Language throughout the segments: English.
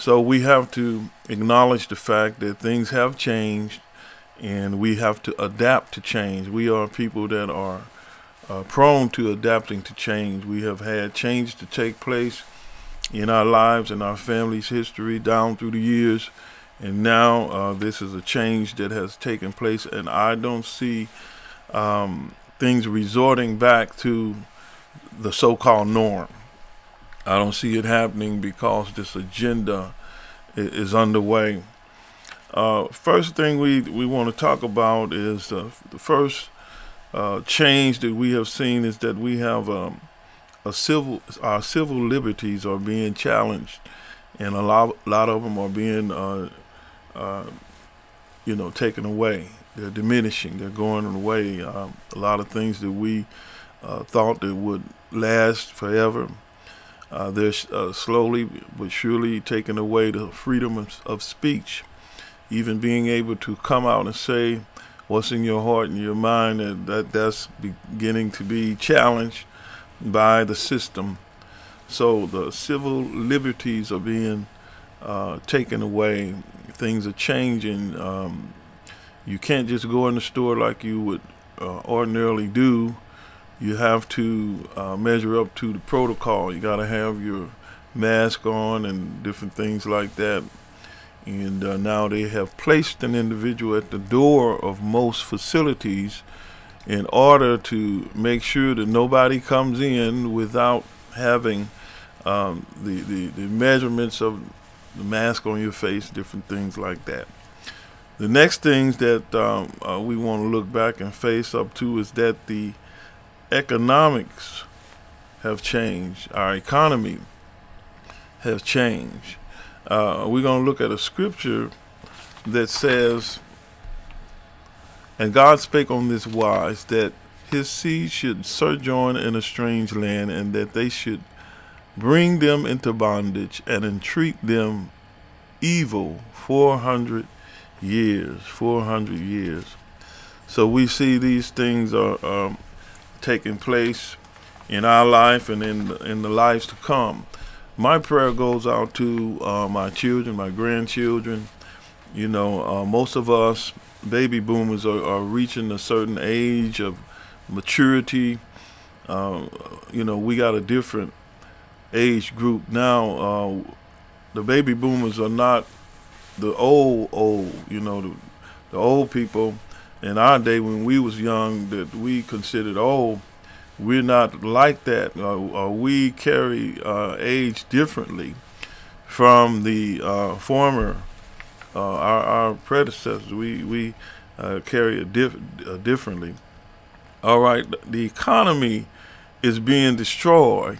So we have to acknowledge the fact that things have changed and we have to adapt to change. We are people that are uh, prone to adapting to change. We have had change to take place in our lives and our family's history down through the years. And now uh, this is a change that has taken place, and I don't see um, things resorting back to the so called norm. I don't see it happening because this agenda is underway. Uh, first thing we, we want to talk about is uh, the first uh, change that we have seen is that we have um, a civil our civil liberties are being challenged, and a lot lot of them are being uh, uh, you know taken away. They're diminishing. They're going away. Um, a lot of things that we uh, thought that would last forever. Uh, they're uh, slowly but surely taking away the freedom of, of speech, even being able to come out and say what's in your heart and your mind. That, that that's beginning to be challenged by the system. So the civil liberties are being uh, taken away. Things are changing. Um, you can't just go in the store like you would uh, ordinarily do. You have to uh, measure up to the protocol. You got to have your mask on and different things like that. And uh, now they have placed an individual at the door of most facilities in order to make sure that nobody comes in without having um, the, the, the measurements of the mask on your face, different things like that. The next things that um, uh, we want to look back and face up to is that the economics have changed. Our economy has changed. Uh, we're going to look at a scripture that says, And God spake on this wise, that his seed should sojourn in a strange land, and that they should bring them into bondage and entreat them evil 400 years, 400 years. So we see these things are um, taking place in our life and in the, in the lives to come. My prayer goes out to uh, my children, my grandchildren. You know, uh, most of us baby boomers are, are, reaching a certain age of maturity. Uh, you know, we got a different age group now. Uh, the baby boomers are not the old old you know the, the old people in our day when we was young that we considered old we're not like that uh, we carry uh, age differently from the uh, former uh, our, our, predecessors. We we uh, carry it diff differently. All right the economy is being destroyed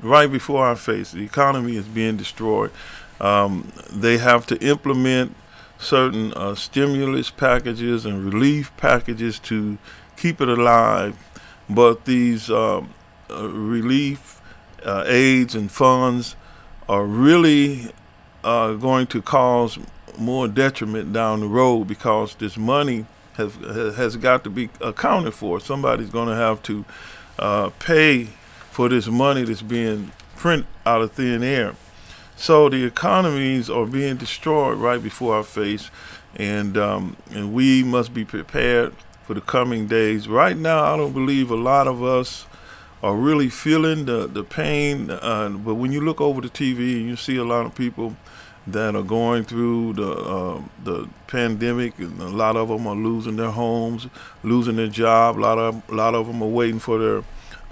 right before our face the economy is being destroyed. Um, they have to implement certain uh, stimulus packages and relief packages to keep it alive. But these um, uh, relief uh, aids and funds are really uh, going to cause more detriment down the road because this money has has got to be accounted for. Somebody's going to have to uh, pay for this money that's being print out of thin air. So the economies are being destroyed right before our face, and um, and we must be prepared for the coming days. Right now, I don't believe a lot of us are really feeling the the pain. Uh, but when you look over the TV, you see a lot of people that are going through the uh, the pandemic, and a lot of them are losing their homes, losing their job. A lot of a lot of them are waiting for their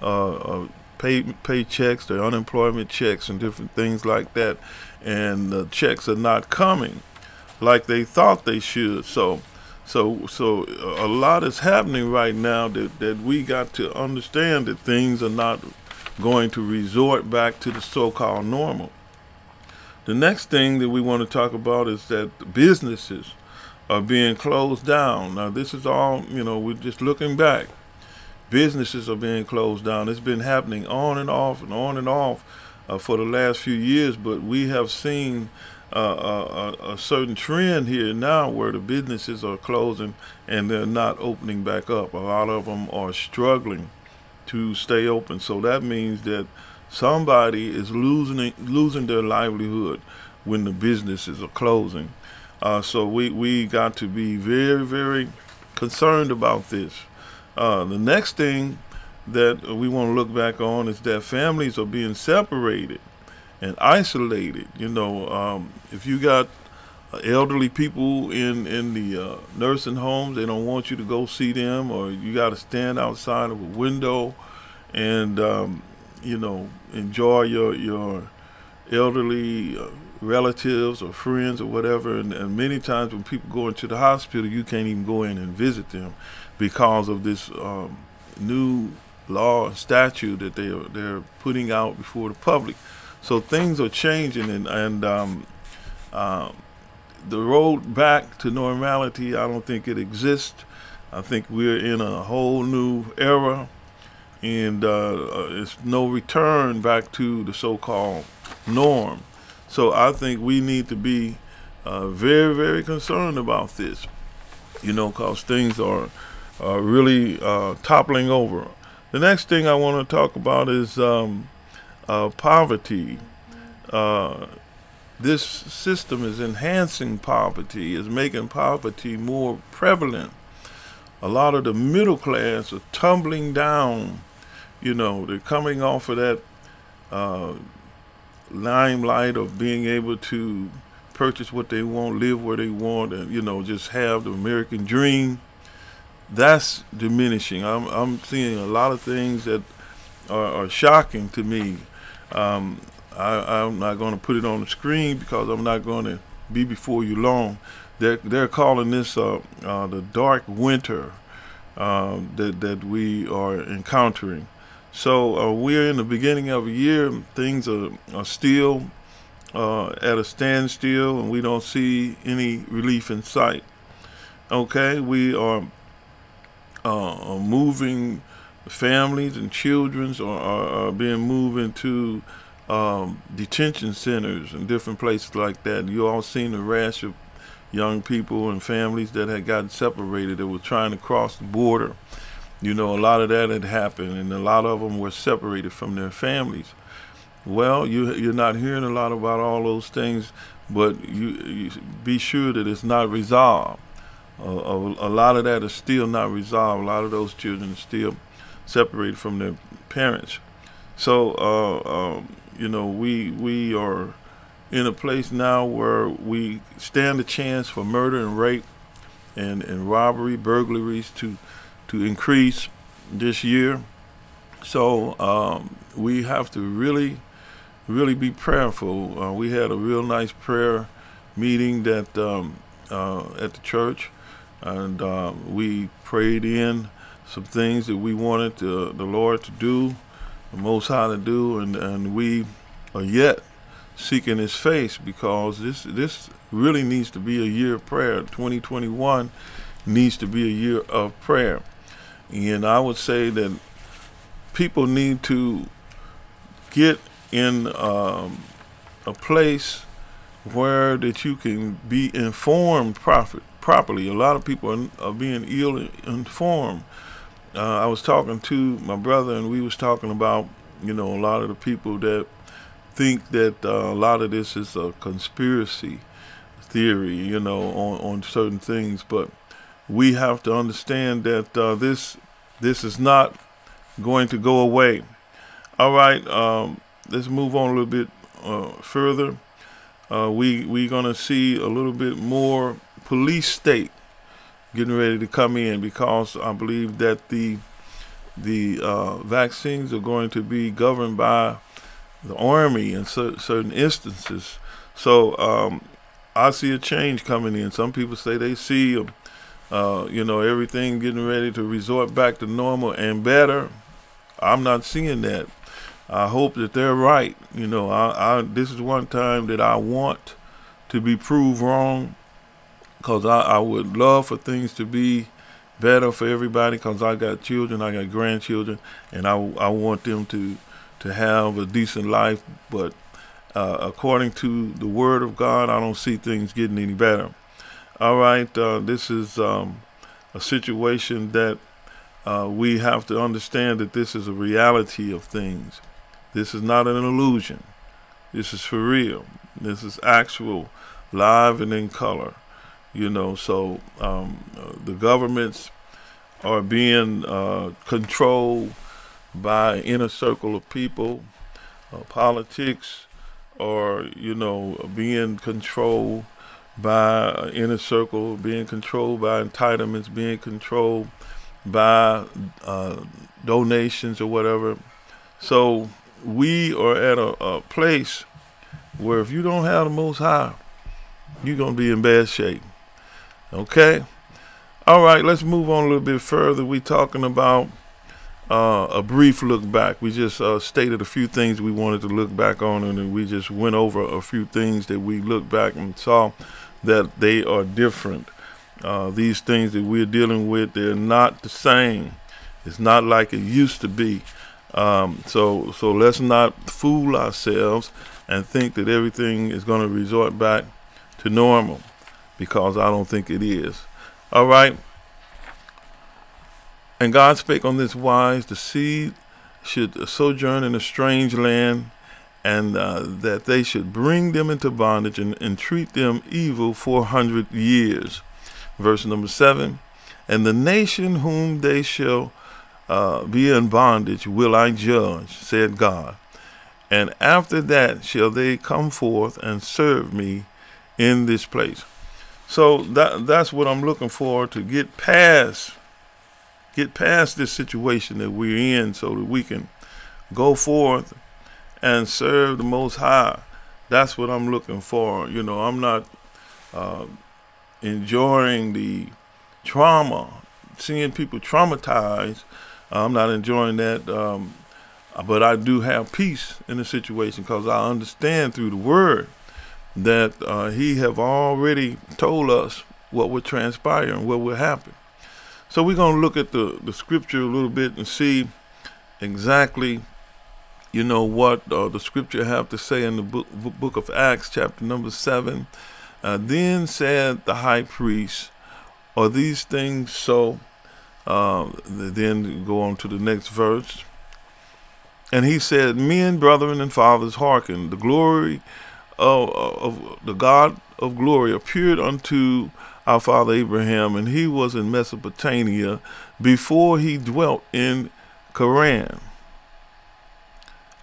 uh, uh pay paychecks, their unemployment checks, and different things like that, and the checks are not coming like they thought they should. So, so, so a lot is happening right now that that we got to understand that things are not going to resort back to the so-called normal. The next thing that we want to talk about is that businesses are being closed down. Now, this is all, you know, we're just looking back businesses are being closed down. It's been happening on and off and on and off uh, for the last few years, but we have seen uh, a, a, certain trend here now where the businesses are closing and they're not opening back up. A lot of them are struggling to stay open. So that means that somebody is losing losing their livelihood. when the businesses are closing. Uh, so we, we got to be very, very concerned about this. Uh, the next thing that we want to look back on is that families are being separated and isolated. You know, um, if you got elderly people in in the uh, nursing homes, they don't want you to go see them, or you got to stand outside of a window and um, you know enjoy your your elderly uh, relatives or friends or whatever. And, and, many times when people go into the hospital, you can't even go in and visit them because of this um, new law and statute that they are they're putting out before the public. So things are changing, and and um, uh, the road back to normality, I don't think it exists. I think we're in a whole new era, and uh, uh it's no return back to the so-called norm. So I think we need to be uh, very, very concerned about this, you know, because things are, are really uh, toppling over. The next thing I want to talk about is um, uh, poverty. Uh, this system is enhancing poverty, is making poverty more prevalent. A lot of the middle class are tumbling down. You know, they're coming off of that uh, limelight of being able to purchase what they want, live where they want, and you know, just have the American dream. That's diminishing. I'm I'm seeing a lot of things that are, are shocking to me. Um, I, am not going to put it on the screen because I'm not going to be before you long. They're they're calling this uh, uh, the dark winter uh, that that we are encountering. So uh, we're in the beginning of a year. Things are, are still uh, at a standstill, and we don't see any relief in sight. Okay, we are uh, moving families and children are, are, are being moved into um, detention centers and different places like that. You all seen the rash of young people and families that had gotten separated that were trying to cross the border. You know, a lot of that had happened, and a lot of them were separated from their families. Well, you, you're not hearing a lot about all those things, but you, you be sure that it's not resolved. A, a, lot of that is still not resolved. A lot of those children are still separated from their parents. So, uh, um, you know, we we are in a place now where we stand a chance for murder and rape and, and robbery, burglaries to to increase this year. So um, we have to really, really be prayerful. Uh, we had a real nice prayer meeting that um, uh, at the church, and uh, we prayed in some things that we wanted to, the Lord to do, the Most High to do, and, and we are yet seeking His face because this this really needs to be a year of prayer. 2021 needs to be a year of prayer. And I would say that people need to get in um, a place where that you can be informed profit, properly. A lot of people are, are being ill informed. Uh, I was talking to my brother, and we was talking about you know a lot of the people that think that uh, a lot of this is a conspiracy theory, you know, on on certain things, but we have to understand that uh, this this is not going to go away. All right, um, let's move on a little bit uh, further. Uh, we we're gonna see a little bit more police state getting ready to come in because I believe that the the uh, vaccines are going to be governed by the army in certain instances. So um, I see a change coming in. Some people say they see uh, you know, everything getting ready to resort back to normal and better. I'm not seeing that. I hope that they're right. You know, I, I this is one time that I want to be proved wrong because I, I would love for things to be better for everybody because I got children, I got grandchildren, and I, I want them to, to have a decent life. But uh, according to the Word of God, I don't see things getting any better. All right, uh, this is um, a situation that uh, we have to understand that this is a reality of things. This is not an illusion. This is for real. This is actual, live and in color. You know, so um, uh, the governments are being uh, controlled by inner circle of people, uh, politics, or you know, being controlled by inner circle, being controlled by entitlements, being controlled by uh, donations or whatever. So we are at a, a place where if you don't have the Most High, you're going to be in bad shape. Okay? All right, let's move on a little bit further. We're talking about uh, a brief look back. We just uh, stated a few things we wanted to look back on, and we just went over a few things that we looked back and saw that they are different. Uh, these things that we're dealing with, they're not the same. It's not like it used to be. Um, so, so let's not fool ourselves and think that everything is going to resort back to normal, because I don't think it is. All right. And God spake on this wise: the seed should sojourn in a strange land, and uh, that they should bring them into bondage and, and treat them evil four hundred years. Verse number seven. And the nation whom they shall uh, be in bondage will I judge, said God. And after that shall they come forth and serve me in this place. So that that's what I'm looking for to get past get past this situation that we're in so that we can go forth and serve the most high. That's what I'm looking for. You know, I'm not uh, enjoying the trauma, seeing people traumatized I'm not enjoying that, um, but I do have peace in the situation because I understand through the Word that uh, He have already told us what would transpire and what would happen. So we're going to look at the, the scripture a little bit and see exactly, you know, what uh, the scripture have to say in the book, book of Acts, chapter number 7. Uh, then said the high priest, Are these things so? Uh, then go on to the next verse. And he said, Men, brethren, and fathers, hearken. The glory of, of the God of glory appeared unto our father Abraham, and he was in Mesopotamia before he dwelt in Charran.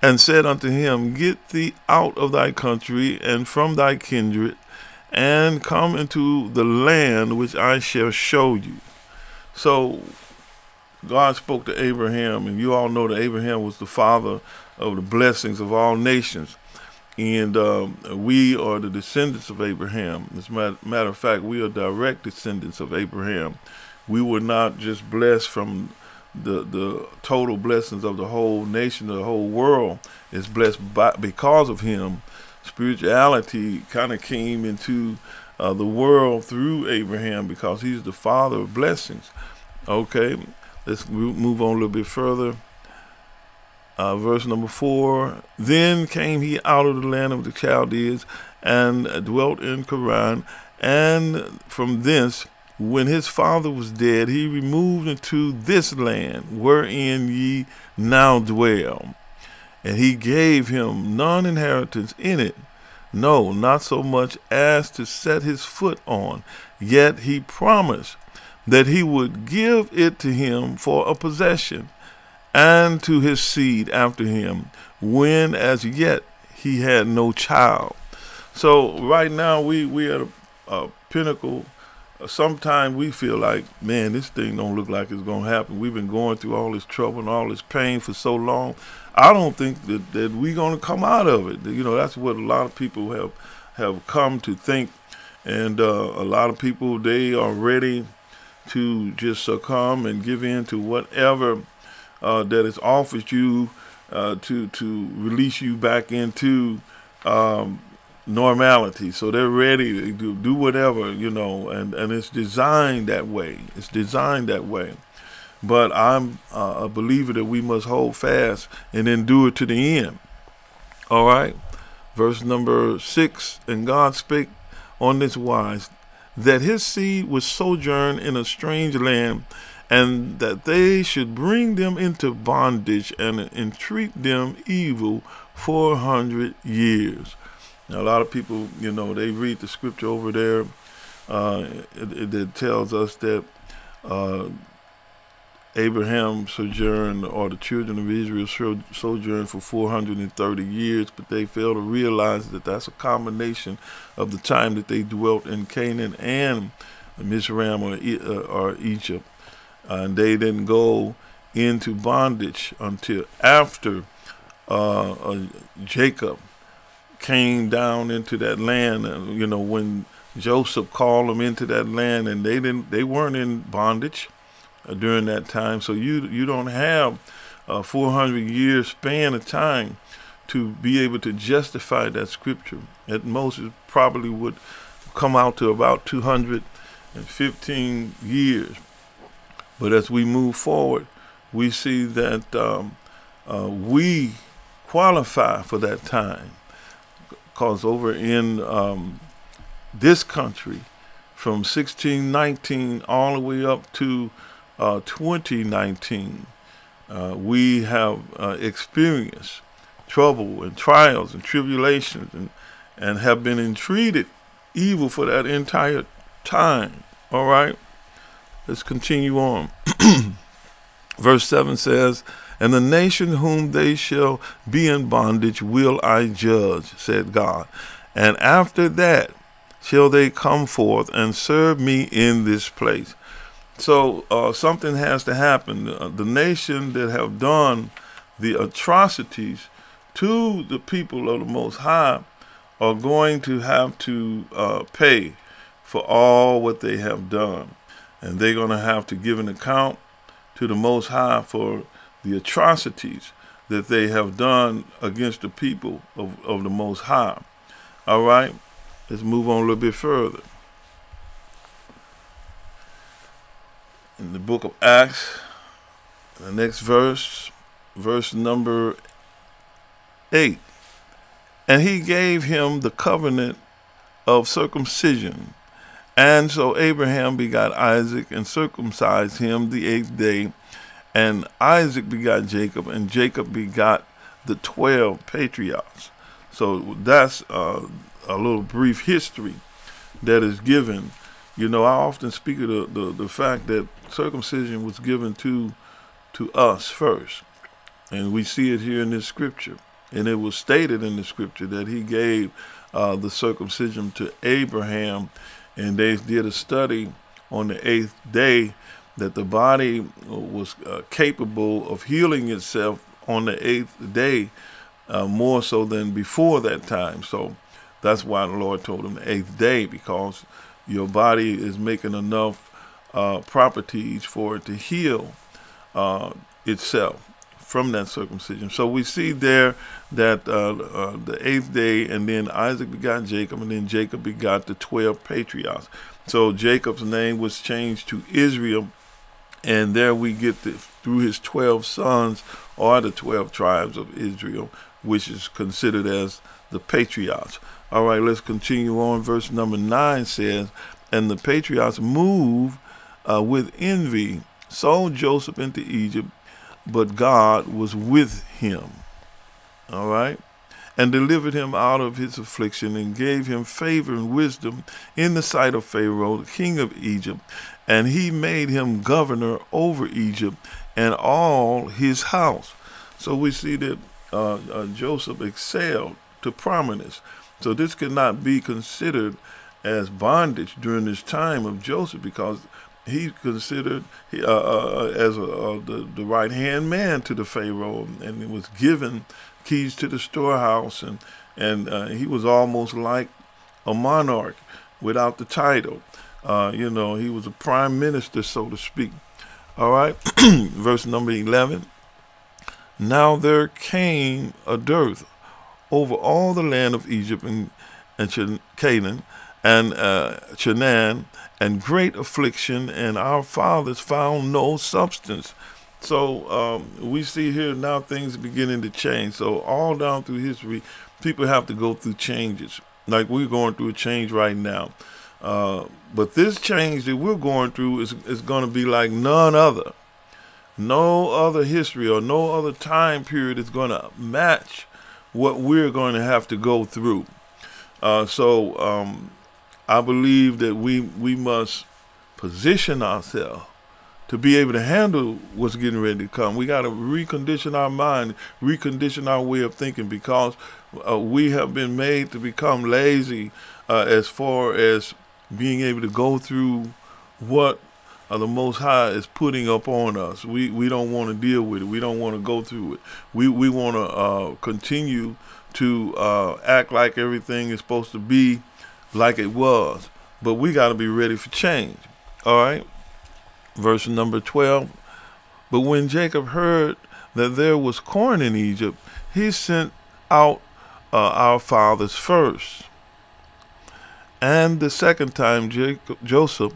And said unto him, Get thee out of thy country and from thy kindred, and come into the land which I shall show you. So God spoke to Abraham, and you all know that Abraham was the father of the blessings of all nations. And um, we are the descendants of Abraham. As a matter of fact, we are direct descendants of Abraham. We were not just blessed from the the total blessings of the whole nation, the whole world is blessed by, because of him. Spirituality kind of came into uh, the world through Abraham because he's the father of blessings. Okay, let's move on a little bit further. Uh, verse number four. Then came he out of the land of the Chaldeans and dwelt in Charran, and from thence, when his father was dead, he removed into this land wherein ye now dwell. And he gave him none inheritance in it, no, not so much as to set his foot on. Yet he promised that he would give it to him for a possession and to his seed after him when as yet he had no child. So right now we we at a, a pinnacle. Sometimes we feel like, man, this thing don't look like it's gonna happen. We've been going through all this trouble and all this pain for so long. I don't think that, that we're gonna come out of it. You know, that's what a lot of people have have come to think, and uh, a lot of people they are ready to just succumb and give in to whatever uh, that is offered you uh, to to release you back into um, normality. So they're ready to do, whatever you know, and and it's designed that way. It's designed that way. But I'm uh, a believer that we must hold fast and it to the end. All right. Verse number six, and God spake on this wise that his seed would sojourn in a strange land, and that they should bring them into bondage and entreat them evil four hundred years. Now, a lot of people, you know, they read the scripture over there. Uh, it, tells us that uh, Abraham sojourned, or the children of Israel sojourned for 430 years, but they fail to realize that that's a combination of the time that they dwelt in Canaan and Mizraim or, uh, or Egypt. And they didn't go into bondage until after uh, uh, Jacob came down into that land. you know, when Joseph called them into that land, and they didn't, they weren't in bondage uh, during that time. So you you don't have a 400 year span of time to be able to justify that scripture. At most, it probably would come out to about 215 years. But as we move forward, we see that um, uh, we qualify for that time. Because over in um, this country, from 1619 all the way up to uh, 2019, uh, we have uh, experienced trouble and trials and tribulations and, and have been entreated evil for that entire time. All right? Let's continue on. Verse 7 says, And the nation whom they shall be in bondage will I judge, said God. And after that shall they come forth and serve me in this place. So uh, something has to happen. Uh, the nation that have done the atrocities to the people of the Most High are going to have to uh, pay for all what they have done. And they're going to have to give an account to the Most High for the atrocities that they have done against the people of, of the Most High. All right, let's move on a little bit further. In the book of Acts, the next verse, verse number 8. And he gave him the covenant of circumcision and so Abraham begot Isaac and circumcised him the eighth day. And Isaac begot Jacob, and Jacob begot the 12 patriarchs. So that's uh, a little brief history that is given. You know, I often speak of the, the, the fact that circumcision was given to to us first. And we see it here in this scripture. And it was stated in the scripture that he gave uh, the circumcision to Abraham and they did a study on the eighth day that the body was uh, capable of healing itself on the eighth day uh, more so than before that time. So that's why the Lord told him the eighth day because your body is making enough uh, properties for it to heal uh, itself from that circumcision. So we see there that uh, uh, the eighth day, and then Isaac begot Jacob, and then Jacob begot the 12 patriarchs. So Jacob's name was changed to Israel, and there we get the, through his 12 sons are the 12 tribes of Israel, which is considered as the patriarchs. All right, let's continue on. Verse number 9 says, And the patriarchs moved uh, with envy, sold Joseph into Egypt, but God was with him. All right? And delivered him out of his affliction and gave him favor and wisdom in the sight of Pharaoh, the king of Egypt. And he made him governor over Egypt and all his house. So we see that uh, uh, Joseph excelled to prominence. So this cannot be considered as bondage during this time of Joseph because he considered uh, uh, as a, uh, the, the right hand man to the Pharaoh and he was given keys to the storehouse and and uh, he was almost like a monarch without the title. Uh, you know, he was a prime minister, so to speak. All right, verse number 11. Now there came a dearth over all the land of Egypt and, and Canaan and uh, Canaan and great affliction, and our fathers found no substance. So um, we see here now things beginning to change. So all down through history, people have to go through changes. Like we're going through a change right now. Uh, but this change that we're going through is, is going to be like none other. No other history or no other time period is going to match what we're going to have to go through. Uh, so um, I believe that we we must position ourselves to be able to handle what's getting ready to come. We got to recondition our mind, recondition our way of thinking because uh, we have been made to become lazy uh, as far as being able to go through what uh, the Most High is putting up on us. We we don't want to deal with it. We don't want to go through it. We we want to uh, continue to uh, act like everything is supposed to be like it was. But we got to be ready for change. All right. Verse number 12. But when Jacob heard that there was corn in Egypt, he sent out uh, our fathers first. And the second time, Jacob, Joseph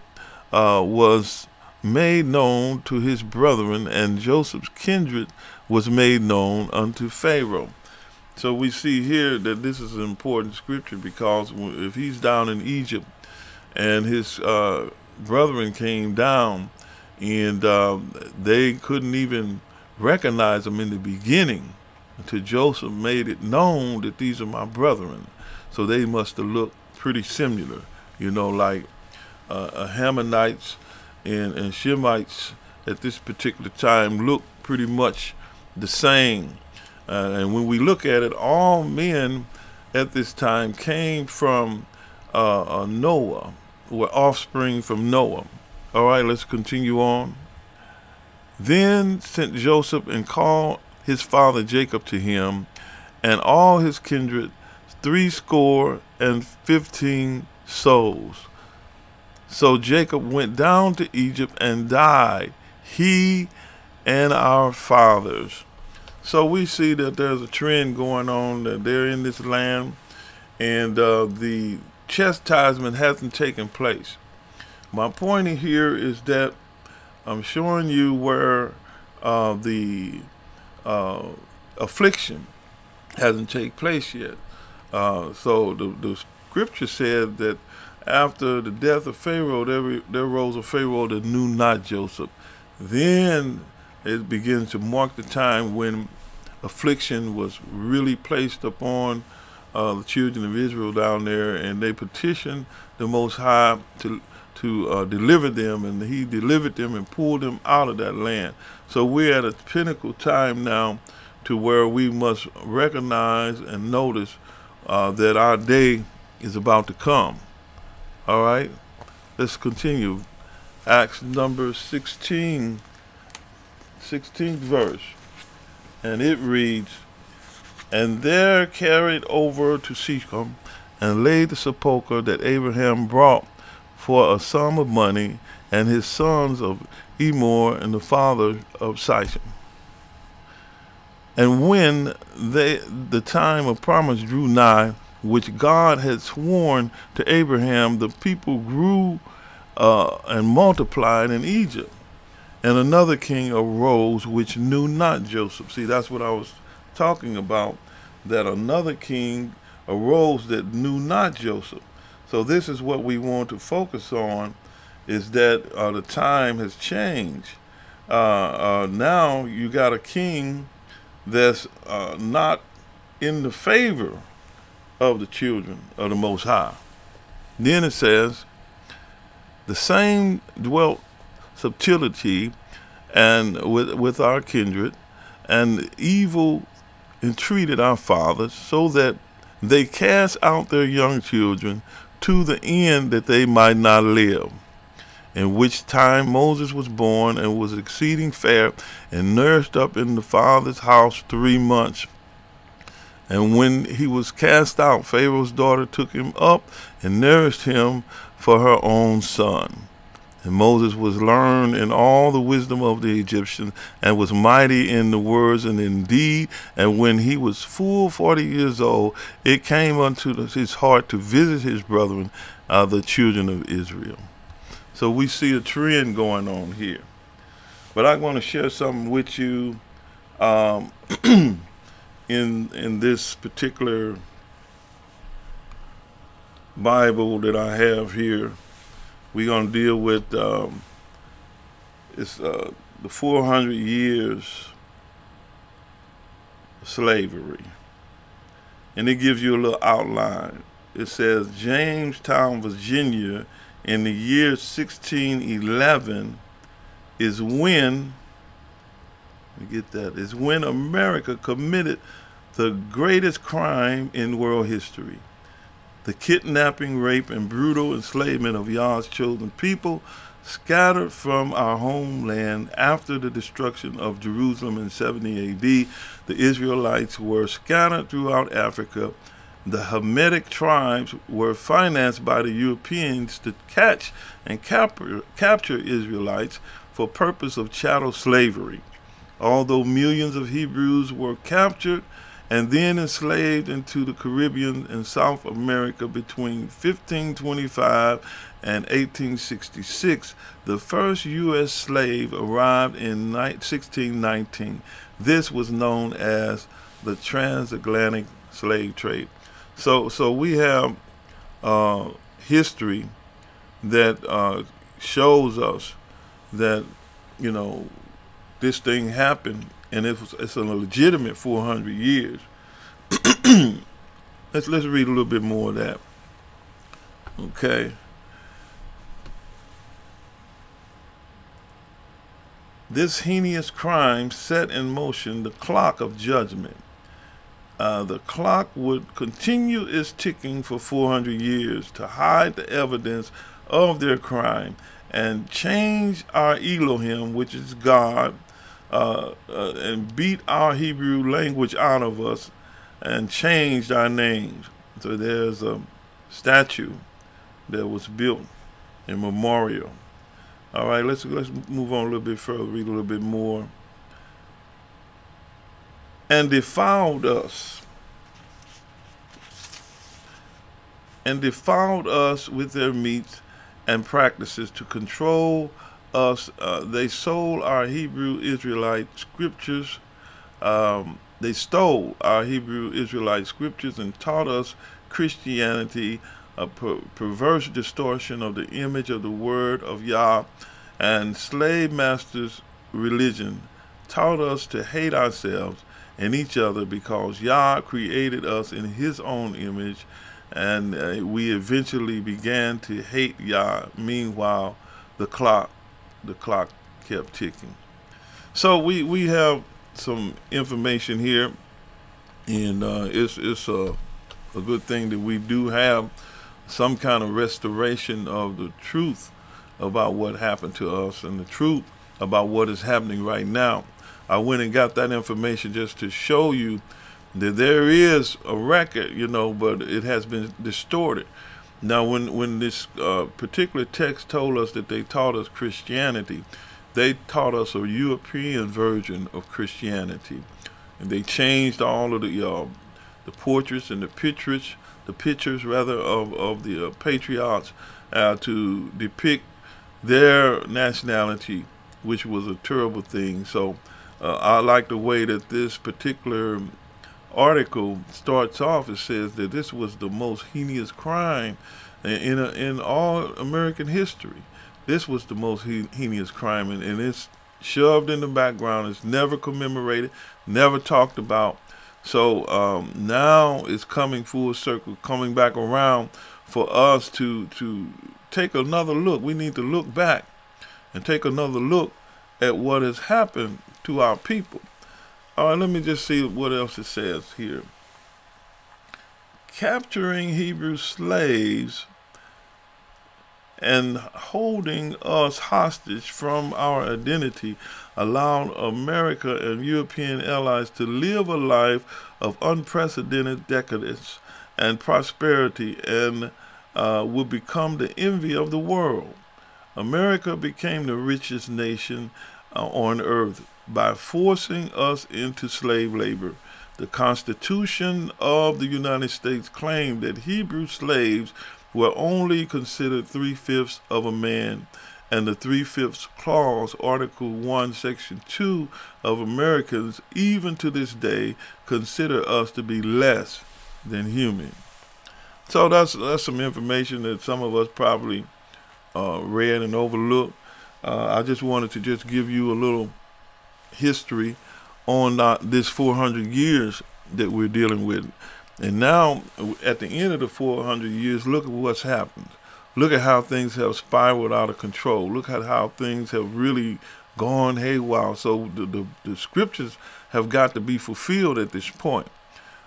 uh, was made known to his brethren, and Joseph's kindred was made known unto Pharaoh. So we see here that this is an important scripture because if he's down in Egypt and his uh, brethren came down and uh, they couldn't even recognize him in the beginning until Joseph made it known that these are my brethren. So they must have looked pretty similar, you know, like uh, Hamanites and, and Shemites at this particular time looked pretty much the same. Uh, and when we look at it, all men at this time came from uh, uh, Noah, were offspring from Noah. All right, let's continue on. Then sent Joseph and called his father Jacob to him, and all his kindred, threescore and fifteen souls. So Jacob went down to Egypt and died, he and our fathers. So we see that there's a trend going on that they're in this land and uh, the chastisement hasn't taken place. My point here is that I'm showing you where uh, the uh, affliction hasn't taken place yet. Uh, so the, the scripture said that after the death of Pharaoh, there, there rose a Pharaoh that knew not Joseph. Then it begins to mark the time when affliction was really placed upon uh, the children of Israel down there, and they petitioned the Most High to to uh, deliver them, and He delivered them and pulled them out of that land. So we're at a pinnacle time now to where we must recognize and notice uh, that our day is about to come. All right, let's continue. Acts number 16, 16th verse. And it reads, And there carried over to Shechem and laid the sepulchre that Abraham brought for a sum of money, and his sons of Emor and the father of Shechem. And when they, the time of promise drew nigh, which God had sworn to Abraham, the people grew uh, and multiplied in Egypt. And another king arose which knew not Joseph. See, that's what I was talking about, that another king arose that knew not Joseph. So this is what we want to focus on, is that uh, the time has changed. Uh, uh, now you got a king that's uh, not in the favor of the children of the Most High. Then it says, the same dwelt subtlety and with, with our kindred, and evil entreated our fathers, so that they cast out their young children to the end that they might not live. In which time Moses was born and was exceeding fair, and nursed up in the father's house three months. And when he was cast out, Pharaoh's daughter took him up and nourished him for her own son. And Moses was learned in all the wisdom of the Egyptians, and was mighty in the words and in deed. And when he was full forty years old, it came unto his heart to visit his brethren, uh, the children of Israel. So we see a trend going on here. But I want to share something with you um, in in this particular Bible that I have here. We're going to deal with um, it's uh, the 400 years of slavery, and it gives you a little outline. it says Jamestown, Virginia, in the year 1611 is when, get that, is when America committed the greatest crime in world history. The kidnapping, rape, and brutal enslavement of Yah's chosen people scattered from our homeland after the destruction of Jerusalem in 70 AD. The Israelites were scattered throughout Africa. The Hamitic tribes were financed by the Europeans to catch and capture, capture Israelites for purpose of chattel slavery. Although millions of Hebrews were captured and then enslaved into the Caribbean and South America between 1525 and 1866, the first U.S. slave arrived in 1619. This was known as the transatlantic slave trade. So, so we have uh, history that uh, shows us that you know this thing happened and it was it's a legitimate 400 years. Let's let's read a little bit more of that okay? This heinous crime set in motion the clock of judgment. Uh, the clock would continue its ticking for 400 years to hide the evidence of their crime and change our Elohim, which is God, uh, uh, and beat our Hebrew language out of us and changed our names. So there's a statue that was built in memorial. All right, let's let's move on a little bit further, read a little bit more. And defiled us. And defiled us with their meats and practices to control us. Uh, they sold our Hebrew Israelite scriptures. Um, they stole our Hebrew Israelite scriptures and taught us Christianity, a per perverse distortion of the image of the word of Yah, and slave masters' religion taught us to hate ourselves and each other because Yah created us in his own image and uh, we eventually began to hate Yah. Meanwhile, the clock, the clock kept ticking. So we we have some information here, and uh, it's it's a a good thing that we do have some kind of restoration of the truth about what happened to us and the truth about what is happening right now. I went and got that information just to show you that there is a record, you know, but it has been distorted. Now, when when this uh, particular text told us that they taught us Christianity, they taught us a European version of Christianity, and they changed all of the uh, the portraits and the pictures, the pictures rather of of the uh, patriots uh, to depict their nationality, which was a terrible thing. So, uh, I like the way that this particular article starts off, it says that this was the most heinous crime in a, in all American history. This was the most heinous crime, and, and it's shoved in the background. It's never commemorated, never talked about. So um, now it's coming full circle, coming back around for us to to take another look. We need to look back and take another look at what has happened to our people. All right, let me just see what else it says here. Capturing Hebrew slaves and holding us hostage from our identity allowed America and European allies to live a life of unprecedented decadence and prosperity and uh, would become the envy of the world. America became the richest nation uh, on earth by forcing us into slave labor. The Constitution of the United States claimed that Hebrew slaves were only considered three-fifths of a man, and the three-fifths clause, Article 1, Section 2 of Americans, even to this day, consider us to be less than human. So that's that's some information that some of us probably uh, read and overlooked. Uh, I just wanted to just give you a little history on uh, this 400 years that we're dealing with. And now, at the end of the 400 years, look at what's happened. Look at how things have spiraled out of control. Look at how things have really gone haywire. So the, the, the scriptures have got to be fulfilled at this point.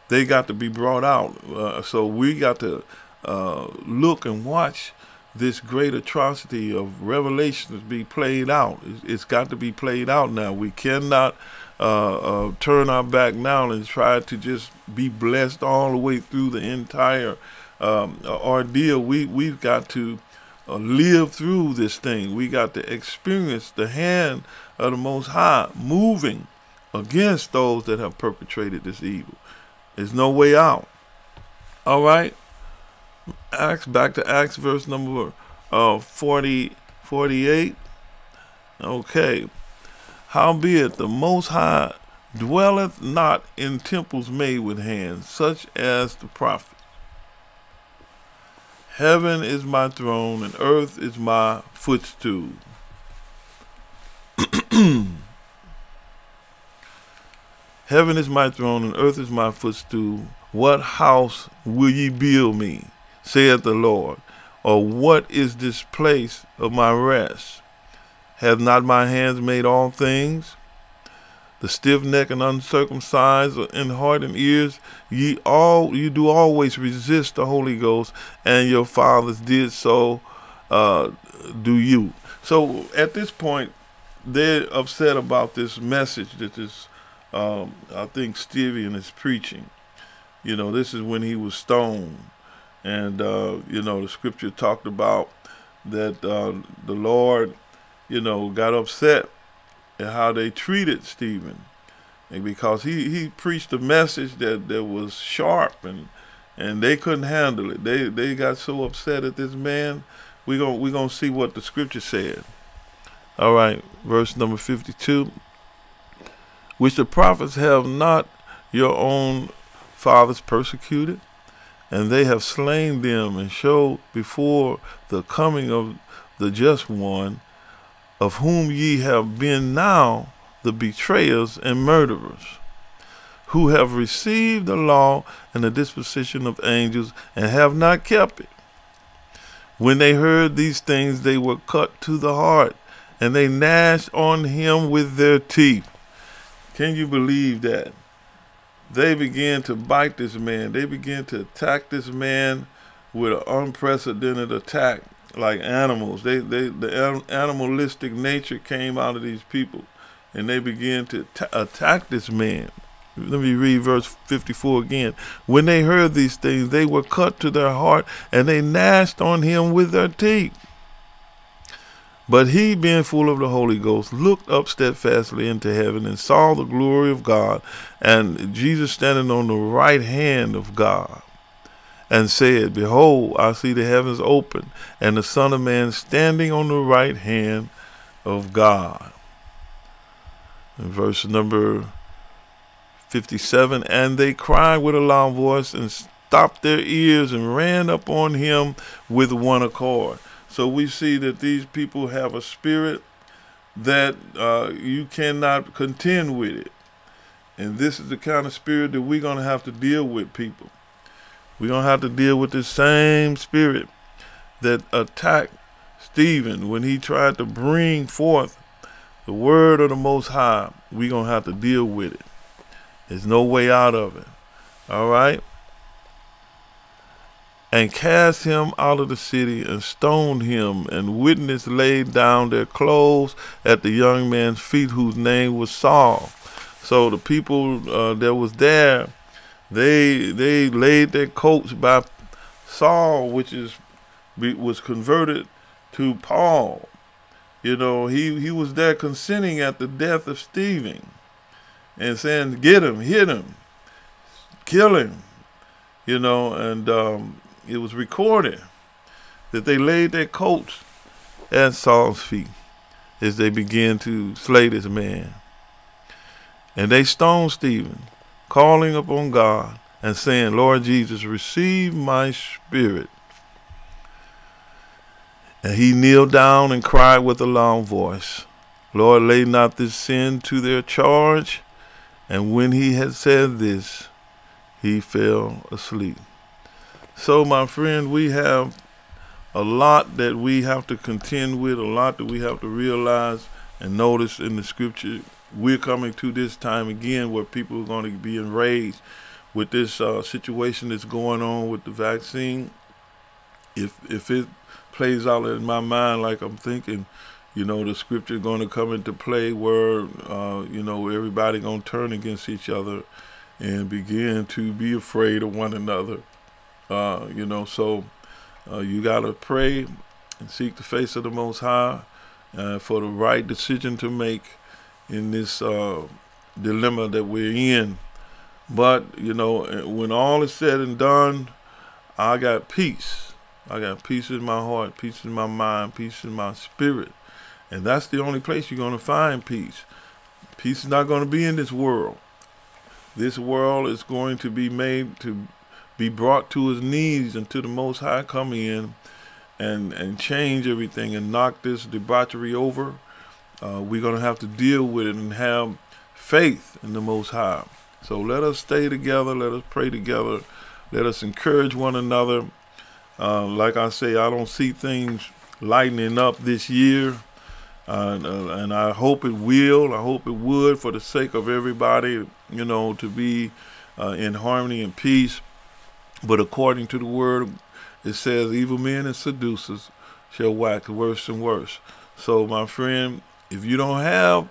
They got to be brought out. Uh, so we got to uh, look and watch this great atrocity of revelations be played out. it's got to be played out now. We cannot uh, uh, turn our back now and try to just be blessed all the way through the entire um, ordeal. We we've got to uh, live through this thing. We got to experience the hand of the Most High moving against those that have perpetrated this evil. There's no way out. All right. Acts back to Acts verse number uh 40 48. Okay. Howbeit the Most High dwelleth not in temples made with hands, such as the prophet. Heaven is my throne, and earth is my footstool. Heaven is my throne, and earth is my footstool. What house will ye build me, saith the Lord? Or what is this place of my rest? Have not my hands made all things? The stiff neck and uncircumcised in heart and ears, ye all you do always resist the Holy Ghost, and your fathers did so. Uh, do you? So at this point, they're upset about this message that this, um, I think Stephen is preaching. You know, this is when he was stoned, and uh, you know the scripture talked about that uh, the Lord you know, got upset at how they treated Stephen. And because he, he preached a message that, that was sharp and and they couldn't handle it. They they got so upset at this man. We're gonna we gonna see what the scripture said. All right, verse number fifty two. Which the prophets have not your own fathers persecuted, and they have slain them and showed before the coming of the just one of whom ye have been now the betrayers and murderers, who have received the law and the disposition of angels and have not kept it. When they heard these things, they were cut to the heart, and they gnashed on him with their teeth. Can you believe that? They began to bite this man. They began to attack this man with an unprecedented attack like animals. They, they, the animalistic nature came out of these people, and they began to attack this man. Let me read verse 54 again. When they heard these things, they were cut to their heart, and they gnashed on him with their teeth. But he, being full of the Holy Ghost, looked up steadfastly into heaven and saw the glory of God, and Jesus standing on the right hand of God and said, Behold, I see the heavens open, and the Son of Man standing on the right hand of God. In verse number 57, and they cried with a loud voice and stopped their ears and ran up on him with one accord. So we see that these people have a spirit that uh, you cannot contend with it. And this is the kind of spirit that we're going to have to deal with people. We're going to have to deal with the same spirit that attacked Stephen when he tried to bring forth the word of the Most High. We're going to have to deal with it. There's no way out of it. All right? And cast him out of the city and stoned him, and witnesses laid down their clothes at the young man's feet, whose name was Saul. So the people uh, that was there they they laid their coats by Saul, which is was converted to Paul. You know, he, he was there consenting at the death of Stephen and saying, get him, hit him, kill him. You know, and um, it was recorded that they laid their coats at Saul's feet as they began to slay this man. And they stoned Stephen calling upon God and saying, Lord Jesus, receive my spirit. And he kneeled down and cried with a loud voice, Lord, lay not this sin to their charge. And when he had said this, he fell asleep. So, my friend, we have a lot that we have to contend with, a lot that we have to realize and notice in the scripture. We're coming to this time again where people are going to be enraged with this uh, situation that's going on with the vaccine. If if it plays out in my mind like I'm thinking, you know, the scripture going to come into play where, uh, you know, everybody going to turn against each other and begin to be afraid of one another. Uh, you know, so uh, you got to pray and seek the face of the Most High uh, for the right decision to make in this uh, dilemma that we're in. But, you know, when all is said and done, I got peace. I got peace in my heart, peace in my mind, peace in my spirit. And that's the only place you're going to find peace. Peace is not going to be in this world. This world is going to be made to be brought to his knees until the Most High come in and, and change everything and knock this debauchery over. Uh, we're going to have to deal with it and have faith in the Most High. So let us stay together. Let us pray together. Let us encourage one another. Uh, like I say, I don't see things lightening up this year. Uh, and I hope it will. I hope it would for the sake of everybody, you know, to be uh, in harmony and peace. But according to the word, it says, evil men and seducers shall wax worse and worse. So, my friend, if you don't have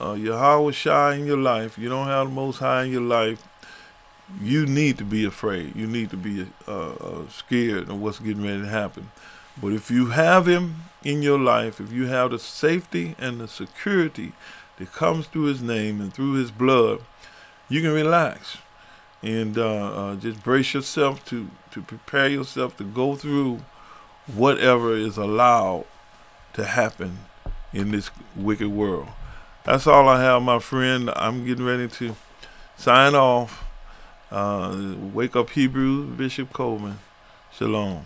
uh, Yahawashi in your life, you don't have the Most High in your life, you need to be afraid. You need to be uh, uh, scared of what's getting ready to happen. But if you have him in your life, if you have the safety and the security that comes through his name and through his blood, you can relax and uh, uh, just brace yourself to, to prepare yourself to go through whatever is allowed to happen in this wicked world. That's all I have, my friend. I'm getting ready to sign off. Uh, wake up Hebrew, Bishop Coleman. Shalom.